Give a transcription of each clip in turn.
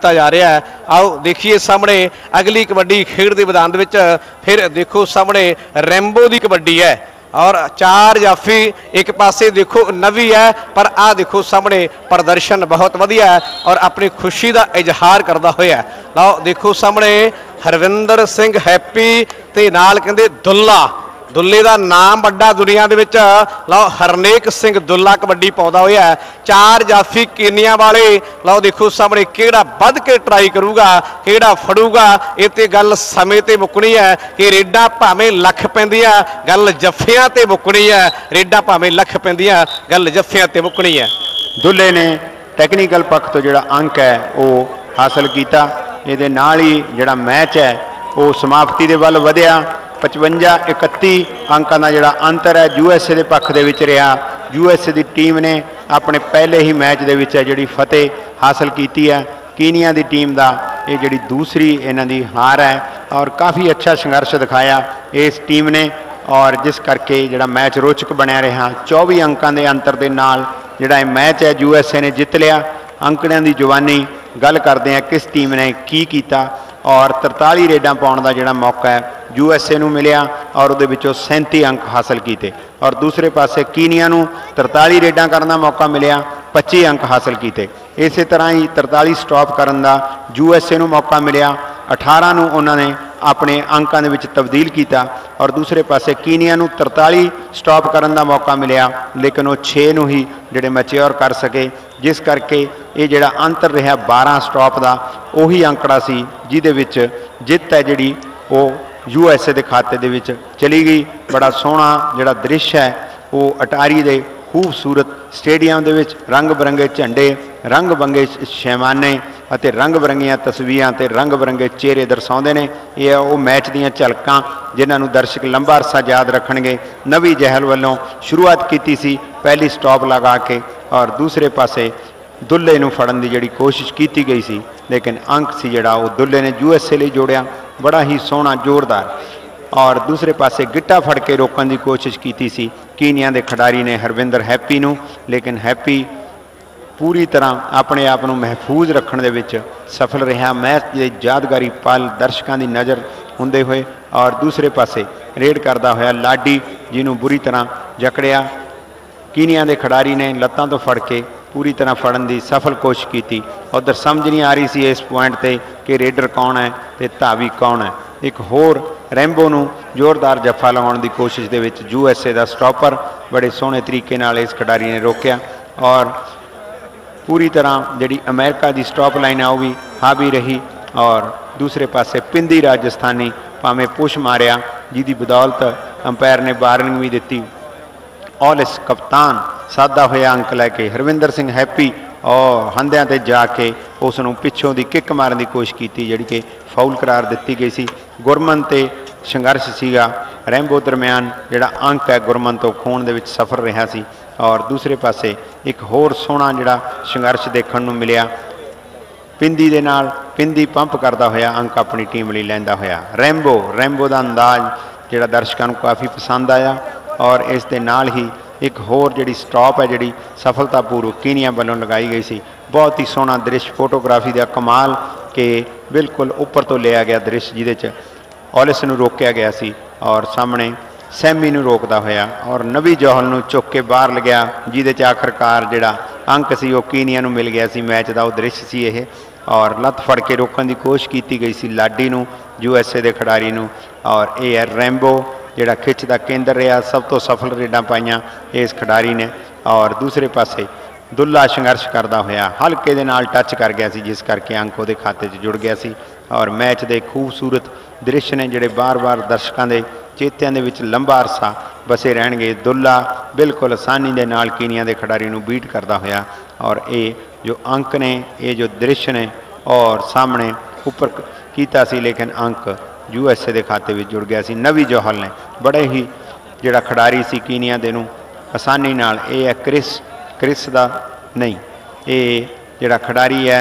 ਕੀਤਾ ਜਾ ਰਿਹਾ ਹੈ। ਆਓ ਦੇਖੀਏ ਸਾਹਮਣੇ ਅਗਲੀ ਕਬੱਡੀ ਖੇਡ ਦੇ ਮੈਦਾਨ ਦੇ ਵਿੱਚ, ਫਿਰ ਦੇਖੋ ਸਾਹਮਣੇ ਰੈਂਬੋ ਦੀ ਕਬੱਡੀ ਹੈ। ਔਰ ਚਾਰ ਜਾਫੀ ਇੱਕ ਪਾਸੇ ਦੇਖੋ ਨਵੀ ਹੈ, ਪਰ ਆਹ ਦੇਖੋ ਸਾਹਮਣੇ ਪ੍ਰਦਰਸ਼ਨ ਬਹੁਤ ਵਧੀਆ ਹੈ ਔਰ ਆਪਣੀ ਖੁਸ਼ੀ ਦਾ ਇਜ਼ਹਾਰ ਕਰਦਾ ਹੋਇਆ ਲਓ ਦੇਖੋ ਸਾਹਮਣੇ ਹਰਵਿੰਦਰ ਸਿੰਘ ਹੈਪੀ ਤੇ ਨਾਲ ਕਹਿੰਦੇ ਦੁੱਲਾ। ਦੁੱਲੇ ਦਾ ਨਾਮ ਵੱਡਾ ਦੁਨੀਆ ਦੇ ਵਿੱਚ, ਲਓ, ਹਰਨੇਕ ਸਿੰਘ ਦੁੱਲਾ ਕਬੱਡੀ ਪਾਉਂਦਾ ਹੋਇਆ ਚਾਰ ਜਾਫੀ ਕੀਨੀਆਂ ਵਾਲੇ, ਲਓ, ਦੇਖੋ ਸਾਹਮਣੇ ਕਿਹੜਾ ਵੱਧ ਕੇ ਟਰਾਈ ਕਰੂਗਾ, ਕਿਹੜਾ ਫੜੂਗਾ, ਇਹ ਤੇ ਗੱਲ ਸਮੇਂ ਤੇ ਮੁੱਕਣੀ ਹੈ ਕਿ ਰੇਡਾ ਭਾਵੇਂ ਲੱਖ ਪੈਂਦੀਆਂ, ਗੱਲ ਜੱਫਿਆਂ ਤੇ ਮੁੱਕਣੀ ਹੈ, ਰੇਡਾ ਭਾਵੇਂ ਲੱਖ ਪੈਂਦੀਆਂ, ਗੱਲ ਜੱਫਿਆਂ ਤੇ ਮੁੱਕਣੀ ਹੈ। ਦੁੱਲੇ ਨੇ ਟੈਕਨੀਕਲ ਪੱਖ ਤੋਂ ਜਿਹੜਾ ਅੰਕ ਹੈ, ਉਹ ਹਾਸਲ ਕੀਤਾ। ਇਹਦੇ ਨਾਲ ਹੀ ਜਿਹੜਾ ਮੈਚ ਹੈ, ਉਹ ਸਮਾਪਤੀ ਦੇ ਵੱਲ ਵਧਿਆ। 55 31 ਅੰਕਾਂ ਦਾ ਜਿਹੜਾ ਅੰਤਰ ਹੈ ਯੂਐਸਏ ਦੇ ਪੱਖ ਦੇ ਵਿੱਚ ਰਿਹਾ। ਯੂਐਸਏ ਦੀ ਟੀਮ ਨੇ ਆਪਣੇ ਪਹਿਲੇ ਹੀ ਮੈਚ ਦੇ ਵਿੱਚ ਹੈ ਜਿਹੜੀ ਫਤਿਹ ਹਾਸਲ ਕੀਤੀ ਹੈ। ਕੀਨੀਆ ਦੀ ਟੀਮ ਦਾ ਇਹ ਜਿਹੜੀ ਦੂਸਰੀ ਇਹਨਾਂ ਦੀ ਹਾਰ ਹੈ ਔਰ ਕਾਫੀ ਅੱਛਾ ਸੰਘਰਸ਼ ਦਿਖਾਇਆ ਇਸ ਟੀਮ ਨੇ ਔਰ ਜਿਸ ਕਰਕੇ ਜਿਹੜਾ ਮੈਚ ਰੋਚਕ ਬਣਿਆ ਰਿਹਾ। 24 ਅੰਕਾਂ ਦੇ ਅੰਤਰ ਦੇ ਨਾਲ ਜਿਹੜਾ ਇਹ ਮੈਚ ਹੈ ਯੂਐਸਏ ਨੇ ਜਿੱਤ ਲਿਆ। ਅੰਕੜਿਆਂ ਦੀ ਜਵਾਨੀ, ਗੱਲ ਕਰਦੇ ਆ ਕਿਸ ਟੀਮ ਨੇ ਕੀ ਕੀਤਾ ਔਰ 43 ਰੇਡਾਂ ਪਾਉਣ ਦਾ ਜਿਹੜਾ ਮੌਕਾ ਹੈ ਯੂ ਐੱਸ ਏ ਨੂੰ ਮਿਲਿਆ ਔਰ ਉਹਦੇ ਵਿੱਚੋਂ 37 ਅੰਕ ਹਾਸਲ ਕੀਤੇ। ਔਰ ਦੂਸਰੇ ਪਾਸੇ ਕੀਨੀਆ ਨੂੰ 43 ਰੇਡਾਂ ਕਰਨ ਦਾ ਮੌਕਾ ਮਿਲਿਆ 25 ਅੰਕ ਹਾਸਲ ਕੀਤੇ। ਇਸੇ ਤਰ੍ਹਾਂ ਹੀ 43 ਸਟਾਪ ਕਰਨ ਦਾ ਯੂ ਐੱਸ ਏ ਨੂੰ ਮੌਕਾ ਮਿਲਿਆ। 18 ਨੂੰ ਉਹਨਾਂ ਨੇ ਆਪਣੇ ਅੰਕਾਂ ਦੇ ਵਿੱਚ ਤਬਦੀਲ ਕੀਤਾ ਔਰ ਦੂਸਰੇ ਪਾਸੇ ਕੀਨੀਆ ਨੂੰ 43 ਸਟਾਪ ਕਰਨ ਦਾ ਮੌਕਾ ਮਿਲਿਆ, ਲੇਕਿਨ ਉਹ 6 ਨੂੰ ਹੀ ਜਿਹੜੇ ਮੈਚਿਓਰ ਕਰ ਸਕੇ, ਜਿਸ ਕਰਕੇ ਇਹ ਜਿਹੜਾ ਅੰਤਰ ਰਿਹਾ 12 ਸਟਾਪ ਦਾ, ਉਹੀ ਅੰਕੜਾ ਸੀ, ਜਿਹਦੇ ਵਿੱਚ ਜਿੱਤ ਹੈ ਜਿਹੜੀ ਉਹ ਯੂ ਐੱਸ ਏ ਦੇ ਖਾਤੇ ਦੇ ਵਿੱਚ ਚਲੀ ਗਈ। ਬੜਾ ਸੋਹਣਾ ਜਿਹੜਾ ਦ੍ਰਿਸ਼ ਹੈ, ਉਹ ਅਟਾਰੀ ਦੇ ਖੂਬਸੂਰਤ ਸਟੇਡੀਅਮ ਦੇ ਵਿੱਚ ਰੰਗ ਬਰੰਗੇ ਝੰਡੇ ਰੰਗ ਬਰੰਗੇ ਸ਼ੈਮਾਨੇ ਅਤੇ ਰੰਗ ਬਰੰਗੀਆਂ ਤਸਵੀਰਾਂ ਤੇ ਰੰਗ ਬਰੰਗੇ ਚਿਹਰੇ ਦਰਸਾਉਂਦੇ ਨੇ। ਇਹ ਉਹ ਮੈਚ ਦੀਆਂ ਝਲਕਾਂ ਜਿਨ੍ਹਾਂ ਨੂੰ ਦਰਸ਼ਕ ਲੰਬਾ ਅਰਸਾ ਯਾਦ ਰੱਖਣਗੇ। ਨਵੀ ਜਹਿਲ ਵੱਲੋਂ ਸ਼ੁਰੂਆਤ ਕੀਤੀ ਸੀ, ਪਹਿਲੀ ਸਟਾਪ ਲਗਾ ਕੇ ਔਰ ਦੂਸਰੇ ਪਾਸੇ ਦੁੱਲੇ ਨੂੰ ਫੜਨ ਦੀ ਜਿਹੜੀ ਕੋਸ਼ਿਸ਼ ਕੀਤੀ ਗਈ ਸੀ। ਲੇਕਿਨ ਅੰਕ ਸੀ ਜਿਹੜਾ, ਉਹ ਦੁੱਲੇ ਨੇ ਯੂਐਸਏ ਲਈ ਜੋੜਿਆ। ਬੜਾ ਹੀ ਸੋਹਣਾ, ਜ਼ੋਰਦਾਰ। ਔਰ ਦੂਸਰੇ ਪਾਸੇ ਗਿੱਟਾ ਫੜ ਕੇ ਰੋਕਣ ਦੀ ਕੋਸ਼ਿਸ਼ ਕੀਤੀ ਸੀ। ਕੀਨੀਆ ਦੇ ਖਿਡਾਰੀ ਨੇ ਹਰਵਿੰਦਰ ਹੈਪੀ ਨੂੰ, ਲੇਕਿਨ ਹੈਪੀ ਪੂਰੀ ਤਰ੍ਹਾਂ ਆਪਣੇ ਆਪ ਨੂੰ ਮਹਿਫੂਜ਼ ਰੱਖਣ ਦੇ ਵਿੱਚ ਸਫਲ ਰਿਹਾ। ਮੈਚ ਦੇ ਯਾਦਗਾਰੀ ਪਲ ਦਰਸ਼ਕਾਂ ਦੀ ਨਜ਼ਰ ਹੁੰਦੇ ਹੋਏ ਔਰ ਦੂਸਰੇ ਪਾਸੇ ਰੇਡ ਕਰਦਾ ਹੋਇਆ ਲਾਡੀ, ਜਿਹਨੂੰ ਬੁਰੀ ਤਰ੍ਹਾਂ ਜਕੜਿਆ। ਕੀਨੀਆ ਦੇ ਖਿਡਾਰੀ ਨੇ ਲੱਤਾਂ ਤੋਂ ਫੜ ਕੇ ਪੂਰੀ ਤਰ੍ਹਾਂ ਫੜਨ ਦੀ ਸਫਲ ਕੋਸ਼ਿਸ਼ ਕੀਤੀ। ਉਧਰ ਸਮਝ ਨਹੀਂ ਆ ਰਹੀ ਸੀ ਇਸ ਪੁਆਇੰਟ ਤੇ ਕਿ ਰੇਡਰ ਕੌਣ ਹੈ ਤੇ ਧਾਵੀ ਕੌਣ ਹੈ। ਇੱਕ ਹੋਰ ਰੈਂਬੋ ਨੂੰ ਜ਼ੋਰਦਾਰ ਜੱਫਾ ਲਗਾਉਣ ਦੀ ਕੋਸ਼ਿਸ਼ ਦੇ ਵਿੱਚ ਯੂ ਐੱਸ ਏ ਦਾ ਸਟਾਪਰ ਬੜੇ ਸੋਹਣੇ ਤਰੀਕੇ ਨਾਲ ਇਸ ਖਿਡਾਰੀ ਨੇ ਰੋਕਿਆ ਔਰ ਪੂਰੀ ਤਰ੍ਹਾਂ ਜਿਹੜੀ ਅਮਰੀਕਾ ਦੀ ਸਟਾਪ ਲਾਈਨ ਆ ਉਹ ਵੀ ਹਾਵੀ ਰਹੀ ਔਰ ਦੂਸਰੇ ਪਾਸੇ ਪਿੰਦੀ ਰਾਜਸਥਾਨੀ ਭਾਵੇਂ ਪੁਸ਼ ਮਾਰਿਆ, ਜਿਹਦੀ ਬਦੌਲਤ ਅੰਪਾਇਰ ਨੇ ਵਾਰਨਿੰਗ ਵੀ ਦਿੱਤੀ। ਔਲਿਸ ਕਪਤਾਨ ਸਾਦਾ ਹੋਇਆ ਅੰਕ ਲੈ ਕੇ। ਹਰਵਿੰਦਰ ਸਿੰਘ ਹੈਪੀ ਔਰ ਹੰਦਿਆਂ ਤੇ ਜਾ ਕੇ ਉਸ ਨੂੰ ਪਿੱਛੋਂ ਦੀ ਕਿੱਕ ਮਾਰਨ ਦੀ ਕੋਸ਼ਿਸ਼ ਕੀਤੀ, ਜਿਹੜੀ ਕਿ ਫਾਉਲ ਕਰਾਰ ਦਿੱਤੀ ਗਈ ਸੀ। ਗੁਰਮਨ ਤੇ ਸੰਘਰਸ਼ ਸੀਗਾ। ਰੈਂਬੋ ਦਰਮਿਆਨ ਜਿਹੜਾ ਅੰਕ ਹੈ ਗੁਰਮਨ ਤੋਂ ਖੋਣ ਦੇ ਵਿੱਚ ਸਫ਼ਰ ਰਿਹਾ ਸੀ ਔਰ ਦੂਸਰੇ ਪਾਸੇ ਇੱਕ ਹੋਰ ਸੋਹਣਾ ਜਿਹੜਾ ਸੰਘਰਸ਼ ਦੇਖਣ ਨੂੰ ਮਿਲਿਆ। ਪਿੰਦੀ ਦੇ ਨਾਲ ਪਿੰਦੀ ਪੰਪ ਕਰਦਾ ਹੋਇਆ ਅੰਕ ਆਪਣੀ ਟੀਮ ਲਈ ਲੈਂਦਾ ਹੋਇਆ। ਰੈਂਬੋ ਰੈਂਬੋ ਦਾ ਅੰਦਾਜ਼ ਜਿਹੜਾ ਦਰਸ਼ਕਾਂ ਨੂੰ ਕਾਫੀ ਪਸੰਦ ਆਇਆ ਔਰ ਇਸ ਦੇ ਨਾਲ ਹੀ ਇੱਕ ਹੋਰ ਜਿਹੜੀ ਸਟਾਪ ਹੈ ਜਿਹੜੀ ਸਫਲਤਾਪੂਰਵਕ ਕੀਨੀਆ ਵੱਲੋਂ ਲਗਾਈ ਗਈ ਸੀ। ਬਹੁਤ ਹੀ ਸੋਹਣਾ ਦ੍ਰਿਸ਼ ਫੋਟੋਗ੍ਰਾਫੀ ਦਾ ਕਮਾਲ ਕਿ ਬਿਲਕੁਲ ਉੱਪਰ ਤੋਂ ਲਿਆ ਗਿਆ ਦ੍ਰਿਸ਼ ਜਿਹਦੇ 'ਚ ਔਲਿਸ ਨੂੰ ਰੋਕਿਆ ਗਿਆ ਸੀ ਔਰ ਸਾਹਮਣੇ ਸੈਮੀ ਨੂੰ ਰੋਕਦਾ ਹੋਇਆ ਔਰ ਨਵੀ ਜੋਹਲ ਨੂੰ ਚੁੱਕ ਕੇ ਬਾਹਰ ਲਗਿਆ ਜਿਹਦੇ 'ਚ ਆਖਰਕਾਰ ਜਿਹੜਾ ਅੰਕ ਸੀ ਉਹ ਕੀਨੀਆ ਨੂੰ ਮਿਲ ਗਿਆ ਸੀ, ਮੈਚ ਦਾ ਉਹ ਦ੍ਰਿਸ਼ ਸੀ ਇਹ। ਔਰ ਲੱਤ ਫੜ ਕੇ ਰੋਕਣ ਦੀ ਕੋਸ਼ਿਸ਼ ਕੀਤੀ ਗਈ ਸੀ ਲਾਡੀ ਨੂੰ ਯੂਐਸਏ ਦੇ ਖਿਡਾਰੀ ਨੂੰ ਔਰ ਇਹ ਹੈ ਰੈਂਬੋ ਜਿਹੜਾ ਖਿੱਚ ਦਾ ਕੇਂਦਰ ਰਿਹਾ, ਸਭ ਤੋਂ ਸਫਲ ਰੇਡਾਂ ਪਾਈਆਂ ਇਸ ਖਿਡਾਰੀ ਨੇ ਔਰ ਦੂਸਰੇ ਪਾਸੇ ਦੁੱਲਾ ਸੰਘਰਸ਼ ਕਰਦਾ ਹੋਇਆ, ਹਲਕੇ ਦੇ ਨਾਲ ਟੱਚ ਕਰ ਗਿਆ ਸੀ, ਜਿਸ ਕਰਕੇ ਅੰਕ ਉਹਦੇ ਖਾਤੇ 'ਚ ਜੁੜ ਗਿਆ ਸੀ ਔਰ ਮੈਚ ਦੇ ਖੂਬਸੂਰਤ ਦ੍ਰਿਸ਼ ਨੇ ਜਿਹੜੇ ਬਾਰ-ਬਾਰ ਦਰਸ਼ਕਾਂ ਦੇ ਚੇਤਿਆਂ ਦੇ ਵਿੱਚ ਲੰਬਾ ਅਰਸਾ ਬਸੇ ਰਹਿਣਗੇ, ਦੁੱਲਾ ਬਿਲਕੁਲ ਆਸਾਨੀ ਦੇ ਨਾਲ ਕੀਨੀਆ ਦੇ ਖਿਡਾਰੀ ਨੂੰ ਬੀਟ ਕਰਦਾ ਹੋਇਆ ਔਰ ਇਹ ਜੋ ਅੰਕ ਨੇ, ਇਹ ਜੋ ਦ੍ਰਿਸ਼ ਨੇ ਔਰ ਸਾਹਮਣੇ ਉੱਪਰ ਕੀਤਾ ਸੀ, ਲੇਕਿਨ ਅੰਕ ਯੂ ਐੱਸ ਏ ਦੇ ਖਾਤੇ ਵਿੱਚ ਜੁੜ ਗਿਆ ਸੀ, ਨਵੀ ਜੋਹਲ ਨੇ। ਬੜੇ ਹੀ ਜਿਹੜਾ ਖਿਡਾਰੀ ਸੀ ਕੀਨੀਆ ਦੇ ਨੂੰ, ਆਸਾਨੀ ਨਾਲ ਇਹ ਹੈ ਕ੍ਰਿਸ ਕ੍ਰਿਸ ਦਾ ਨਹੀਂ, ਇਹ ਜਿਹੜਾ ਖਿਡਾਰੀ ਹੈ,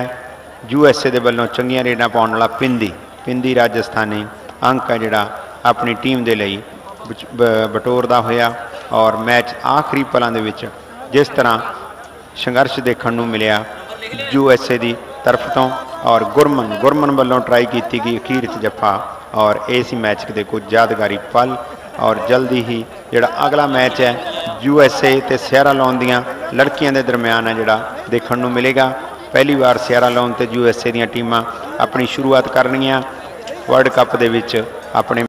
ਯੂ ਐੱਸ ਏ ਦੇ ਵੱਲੋਂ ਚੰਗੀਆਂ ਰੇਡਾਂ ਪਾਉਣ ਵਾਲਾ ਪਿੰਦੀ ਪਿੰਦੀ ਰਾਜਸਥਾਨੀ ਅੰਕ ਹੈ ਜਿਹੜਾ ਆਪਣੀ ਟੀਮ ਦੇ ਲਈ ਵਿਚ- ਬ- ਬਟੋਰਦਾ ਹੋਇਆ ਔਰ ਮੈਚ ਆਖਰੀ ਪਲਾਂ ਦੇ ਵਿੱਚ ਜਿਸ ਤਰ੍ਹਾਂ ਸੰਘਰਸ਼ ਦੇਖਣ ਨੂੰ ਮਿਲਿਆ, ਯੂ ਐੱਸ ਏ ਦੀ ਤਰਫ ਤੋਂ ਔਰ ਗੁਰਮਨ ਗੁਰਮਨ ਵੱਲੋਂ ਟਰਾਈ ਕੀਤੀ ਗਈ ਅਖੀਰ 'ਚ ਜੱਫਾ ਔਰ ਇਹ ਸੀ ਮੈਚ ਦੇ ਕੁਝ ਯਾਦਗਾਰੀ ਪਲ ਔਰ ਜਲਦੀ ਹੀ ਜਿਹੜਾ ਅਗਲਾ ਮੈਚ ਹੈ ਯੂ ਐਸ ਏ ਤੇ ਸਿਆਰਾ ਲੋਨ ਦੀਆਂ ਲੜਕੀਆਂ ਦੇ ਦਰਮਿਆਨ ਹੈ ਜਿਹੜਾ ਦੇਖਣ ਨੂੰ ਮਿਲੇਗਾ। ਪਹਿਲੀ ਵਾਰ ਸਿਆਰਾ ਲੋਨ ਤੇ ਯੂ ਐਸ ਏ ਦੀਆਂ ਟੀਮਾਂ ਆਪਣੀ ਸ਼ੁਰੂਆਤ ਕਰਨਗੀਆਂ। ਵਰਲਡ ਕੱਪ ਦੇ ਵਿੱਚ ਆਪਣੇ